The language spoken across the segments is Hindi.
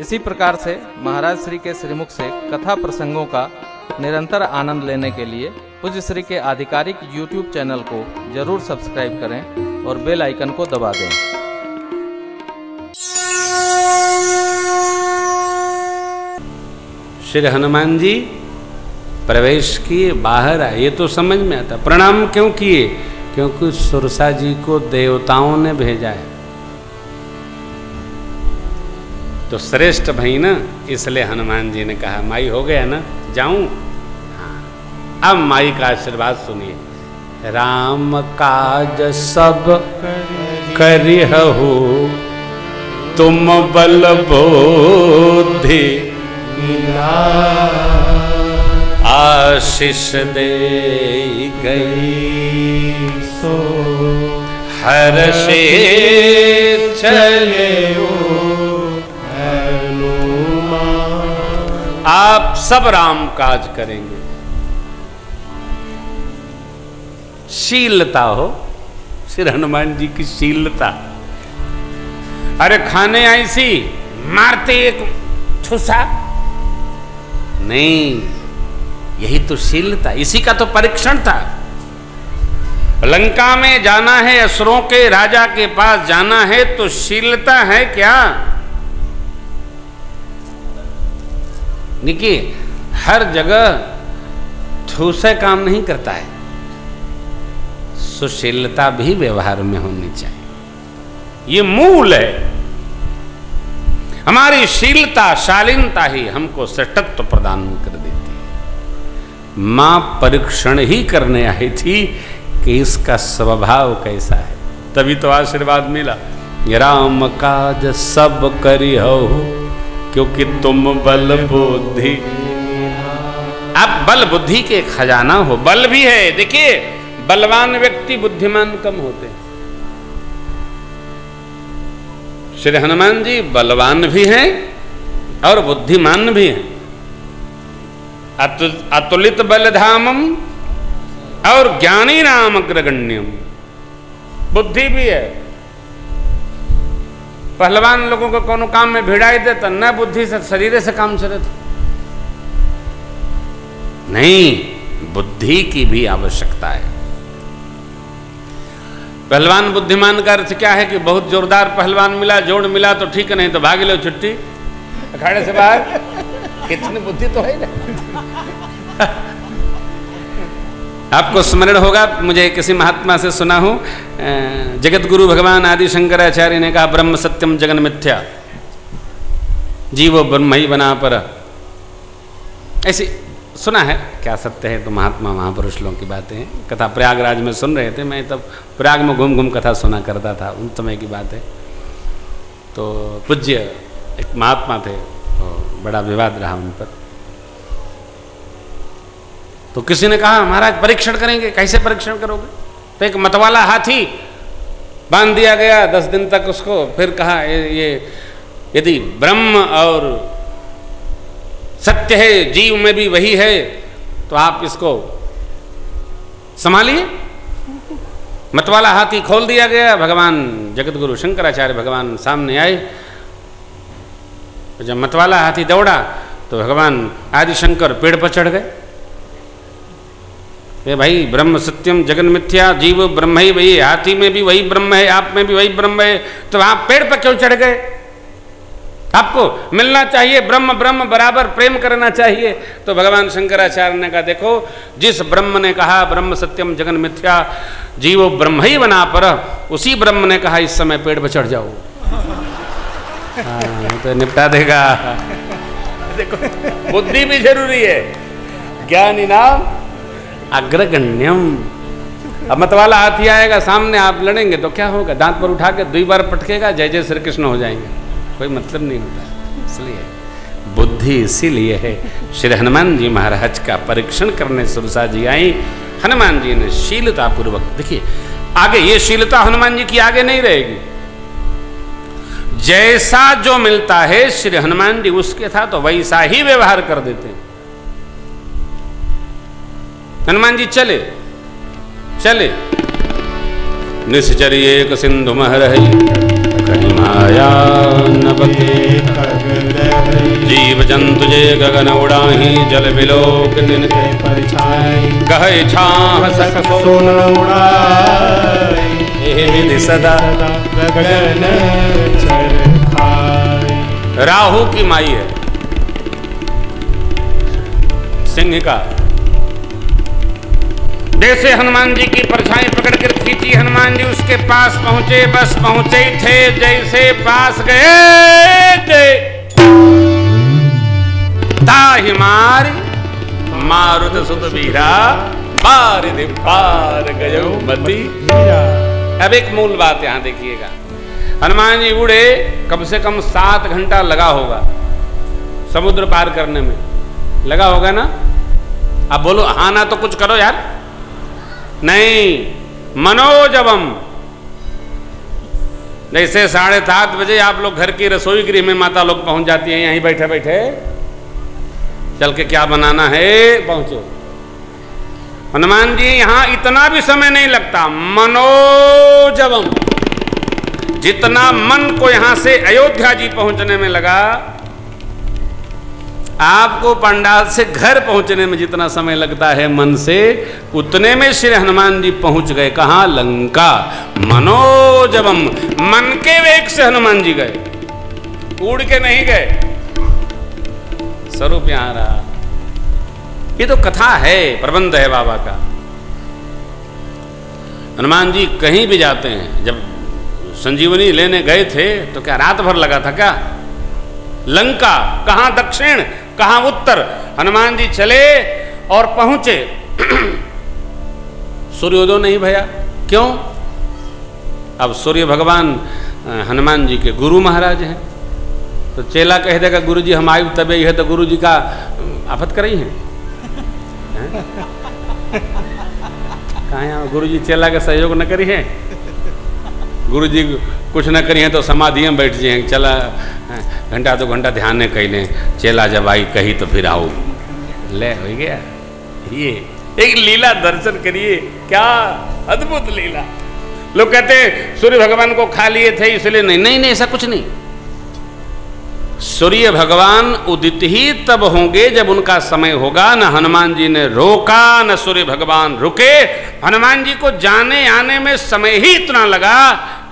इसी प्रकार से महाराज श्री के श्रीमुख से कथा प्रसंगों का निरंतर आनंद लेने के लिए पूज्य श्री के आधिकारिक YouTube चैनल को ज़रूर सब्सक्राइब करें और बेल आइकन को दबा दें। श्री हनुमान जी, प्रवेश किए, बाहर आए। ये तो समझ में आता। प्रणाम क्यों किए? क्योंकि सुरसा जी को देवताओं ने भेजा है। तो श्रेष्ठ भाई ना इसलिए हनुमान जी ने कहा, माई हो गया ना, जाऊँ? हाँ। अब माई का आशीर्वाद सुनिए। राम काज सब करिहु तुम बल बोधि आशीष दे गई सो, हर से चले आप सब राम काज करेंगे। शीलता हो, श्री हनुमान जी की शीलता। अरे खाने आई सी, मारते एक छुसा नहीं, यही तो शीलता, इसी का तो परीक्षण था। लंका में जाना है, असुरों के राजा के पास जाना है तो शीलता है क्या? देखिए, हर जगह ठूसे काम नहीं करता है। सुशीलता भी व्यवहार में होनी चाहिए। ये मूल है। हमारी शीलता, शालीनता ही हमको श्रेष्ठत्व प्रदान कर देती है। माँ परीक्षण ही करने आई थी कि इसका स्वभाव कैसा है। तभी तो आशीर्वाद मिला। राम काज सब करी हो क्योंकि तुम बल बुद्धि। आप बल बुद्धि के खजाना हो बल भी है। देखिए बलवान व्यक्ति बुद्धिमान कम होते हैं। श्री हनुमान जी बलवान भी हैं और बुद्धिमान भी हैं। अतु, अतुलित बलधामम और ज्ञानी नाम अग्रगण्यम। बुद्धि भी है। पहलवान लोगों को कोनो काम में भिड़ाई देता न बुद्धि से, शरीर से काम चले था नहीं, बुद्धि की भी आवश्यकता है। पहलवान बुद्धिमान का अर्थ क्या है कि बहुत जोरदार पहलवान मिला, जोड़ मिला तो ठीक नहीं तो भाग लो छुट्टी। अखाड़े से बाहर। इतनी बुद्धि तो है ना। आपको स्मरण होगा, मुझे किसी महात्मा से सुना हूँ। जगत गुरु भगवान आदि शंकराचार्य ने कहा, ब्रह्म सत्यम, जगन मिथ्या। जीवो ब्रह्म ही बना पर ऐसी, सुना है, क्या सत्य है? तो महात्मा महापुरुष लोगों की बातें हैं। कथा प्रयागराज में सुन रहे थे, मैं तब प्रयाग में घूम घूम कथा सुना करता था, उन समय की बात है। तो पूज्य एक महात्मा थे तो बड़ा विवाद रहा उन पर। तो किसी ने कहा महाराज परीक्षण करेंगे कैसे परीक्षण करोगे? तो एक मतवाला हाथी बाँध दिया गया दस दिन तक उसको फिर कहा ये, यदि ब्रह्म और सत्य है जीव में भी वही है तो आप इसको संभालिए। मतवाला हाथी खोल दिया गया भगवान जगत गुरु शंकराचार्य भगवान सामने आए। जब मतवाला हाथी दौड़ा तो भगवान आदिशंकर पेड़ पर चढ़ गए। कि भाई ब्रह्म सत्यम जगन मिथ्या जीव ब्रह्म ही वही हाथी में भी वही ब्रह्म है आप में भी वही ब्रह्म है। तो आप पेड़ पर क्यों चढ़ गए? आपको मिलना चाहिए ब्रह्म ब्रह्म बराबर प्रेम करना चाहिए। तो भगवान शंकराचार्य ने कहा देखो जिस ब्रह्म ने कहा ब्रह्म सत्यम जगन मिथ्या जीव ब्रह्म ही बना पर उसी ब्रह्म ने कहा इस समय पेड़ पर चढ़ जाओ। हाँ, तो निपटा देगा। देखो बुद्धि भी ज़रूरी है। ज्ञानी नाम अग्रगण्यम। अब मतवाला हाथी आएगा, सामने आप लड़ेंगे तो क्या होगा? दांत पर उठा के दुई बार पटकेगा, जय जय श्री कृष्ण हो जाएँगे। कोई मतलब नहीं होता। इसलिए बुद्धि इसीलिए है। श्री हनुमान जी महाराज का परीक्षण करने सुरसा जी आई। हनुमान जी ने शीलता पूर्वक देखिए, आगे ये शीलता हनुमान जी की आगे नहीं रहेगी। जैसा जो मिलता है, श्री हनुमान जी उसके था तो वैसा ही व्यवहार कर देते हैं। हनुमान जी, चले। चले। निश्चर्य एक सिंधु महरही कड़ी माया नबके खगड़ गगन उड़ाही, जल बिलोक तिनके परछाई कहे छाह सक सोन उड़ाई। एहि विधि सदा गगन राहु की माई है। सिंह का जैसे हनुमान जी की परछाई पकड़ कर खींची, हनुमान जी उसके पास पहुँचे, बस पहुँचे ही थे, जैसे पास गए गए ताहि मार, मारुत सुत बार दे पार गयो मती अब एक मूल बात यहाँ देखिएगा। हनुमान जी उड़े, कम से कम सात घंटा लगा होगा समुद्र पार करने में। लगा होगा ना? अब बोलो हाँ ना तो कुछ करो यार। नहीं, मनोजवम। जैसे साढ़े सात बजे आप लोग घर की रसोई गृह में माता लोग पहुँच जाती हैं, यहीं बैठे बैठे। चल के क्या बनाना है, पहुंचो। हनुमान जी, यहाँ इतना भी समय नहीं लगता। मनोजवम। जितना मन को यहाँ से अयोध्या जी पहुँचने में लगा आपको पंडाल से घर पहुँचने में जितना समय लगता है मन से, उतने में श्री हनुमान जी पहुँच गए। कहा? लंका। मनोजवम मन के वेग से हनुमान जी गए। उड़ के नहीं गए। स्वरूप यहाँ रहा। ये तो कथा है, प्रबंध है बाबा का। हनुमान जी कहीं भी जाते हैं, जब संजीवनी लेने गए थे तो क्या रात भर लगा था क्या? लंका। कहाँ? दक्षिण। कहाँ उत्तर? हनुमान जी चले और पहुँचे। सूर्योदय नहीं भया। क्यों? अब सूर्य भगवान हनुमान जी के गुरु महाराज हैं। तो चेला कह देगा, गुरु जी, हम आयु तबे है तो गुरु जी का आफत कर रही हैं? कहाँ गुरु जी चेला के सहयोग न करी है? गुरु जी कुछ न करिए तो समाधि में बैठ जाए चला घंटा दो घंटा ध्यान ने कही लें चेला जब आई, कही तो फिर आओ। ले, हो गया। ये, एक लीला दर्शन करिए, क्या अद्भुत लीला। लोग कहते सूर्य भगवान को खा लिए थे, इसलिए नहीं। नहीं नहीं, ऐसा कुछ नहीं। सूर्य भगवान उदित ही तब होंगे जब उनका समय होगा, न हनुमान जी ने रोका, न सूर्य भगवान रुके। हनुमान जी को जाने आने में समय ही इतना लगा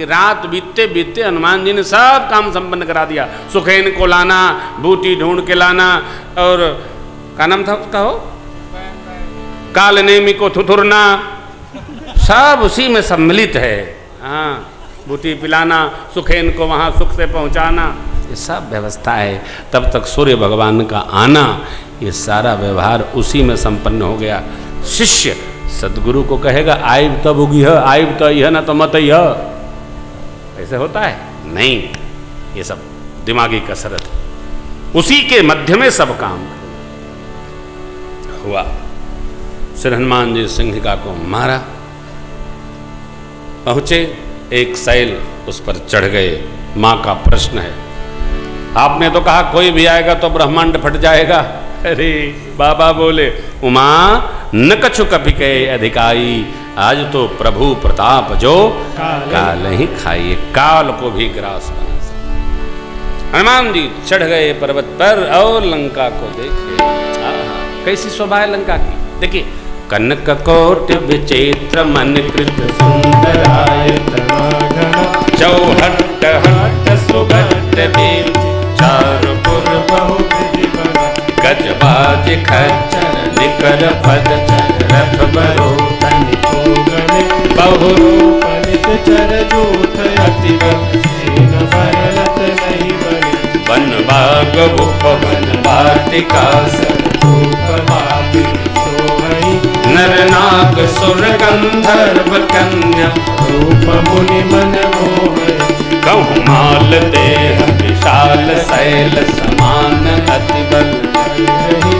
कि रात बीतते बीतते हनुमान जी ने सब काम संपन्न करा दिया। सुखेन को लाना, बूटी ढूंढ के लाना, और क्या नाम था उसका हो? काल नेमी को थुथुरना। सब उसी में सम्मिलित है। हाँ बूटी पिलाना, सुखेन को वहाँ सुख से पहुँचाना, ये सब व्यवस्था है। तब तक सूर्य भगवान का आना, ये सारा व्यवहार उसी में संपन्न हो गया। शिष्य सदगुरु को कहेगा, आयब तब उगी आयब तो यह ना तो मत यह ऐसे होता है? नहीं, ये सब दिमागी कसरत उसी के मध्य में सब काम हुआ। श्री हनुमान जी सिंहिका को मारा। पहुँचे, एक सैल उस पर चढ़ गए। माँ का प्रश्न है, आपने तो कहा कोई भी आएगा तो ब्रह्मांड फट जाएगा। अरे, बाबा बोले, उमा न कछु कभी के अधिकारी आज तो प्रभु प्रताप जो काल ही खाइए काल को भी ग्रास बना हनुमान जी चढ़ गए पर्वत पर और लंका को देखे। कैसी शोभा है लंका की? देखिए कनक कोट विचित्र मन कृत सुंदराय चौहट हट सुगट जीवन गजबाज खच्चर निकर पद पनित चर जूथ अति नहीं बने वन बाग नर नाग सुर गंधर्व कन्या रूप मुनि मन मोहई कहु माल देह विशाल शैल समान अति बल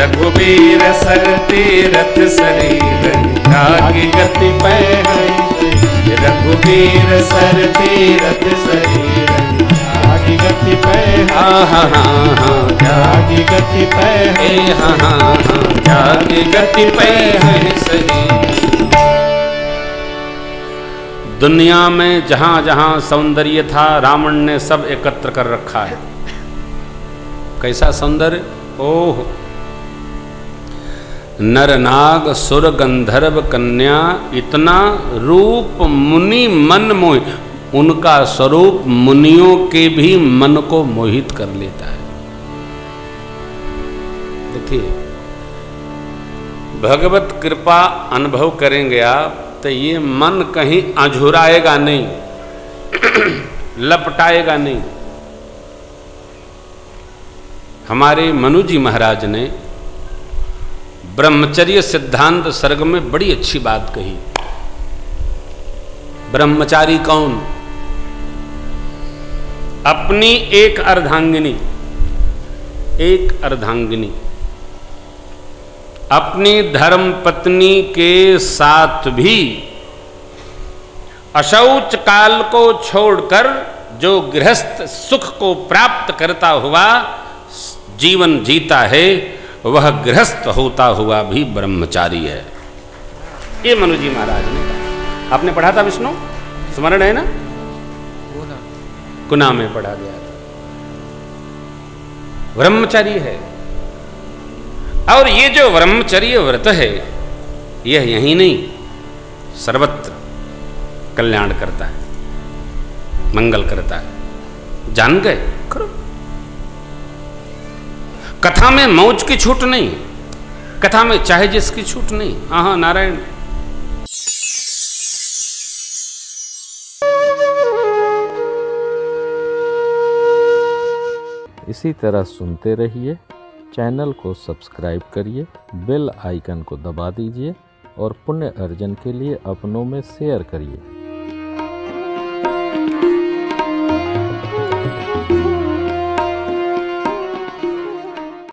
रघुवीर सर तीरथ शरीर आगे गति पै रघुवीर सर तीरथ शरीर आगे गति पै हाँ हाँ हाँ हाँ। गति पै हाँ हाँ हाँ। गति पे सही दुनिया में जहाँ जहाँ सौंदर्य था रावण ने सब एकत्र कर रखा है। कैसा सौंदर्य? ओह नर नाग सुर गंधर्व कन्या, इतना रूप मुनि मन मोह। उनका स्वरूप मुनियों के भी मन को मोहित कर लेता है। देखिए, भगवत कृपा अनुभव करेंगे आप तो ये मन कहीं अझुराएगा नहीं, लपटाएगा नहीं। हमारे मनु जी महाराज ने ब्रह्मचर्य सिद्धांत सर्ग में बड़ी अच्छी बात कही। ब्रह्मचारी कौन? अपनी एक अर्धांगिनी एक अर्धांगिनी। अपनी धर्म पत्नी के साथ भी अशौच काल को छोड़कर जो गृहस्थ सुख को प्राप्त करता हुआ जीवन जीता है वह गृहस्थ होता हुआ भी ब्रह्मचारी है। ये मनु जी महाराज ने कहा। आपने पढ़ा था विष्णु? स्मरण है ना? कुना में पढ़ा गया था। ब्रह्मचारी है। और ये जो ब्रह्मचर्य व्रत है, यह यही नहीं, सर्वत्र कल्याण करता है, मंगल करता है। जान गए? कथा में मौज की छूट नहीं, कथा में चाहे जिसकी छूट नहीं। हाँ नारायण। इसी तरह सुनते रहिए, चैनल को सब्सक्राइब करिए, बेल आइकन को दबा दीजिए और पुण्य अर्जन के लिए अपनों में शेयर करिए।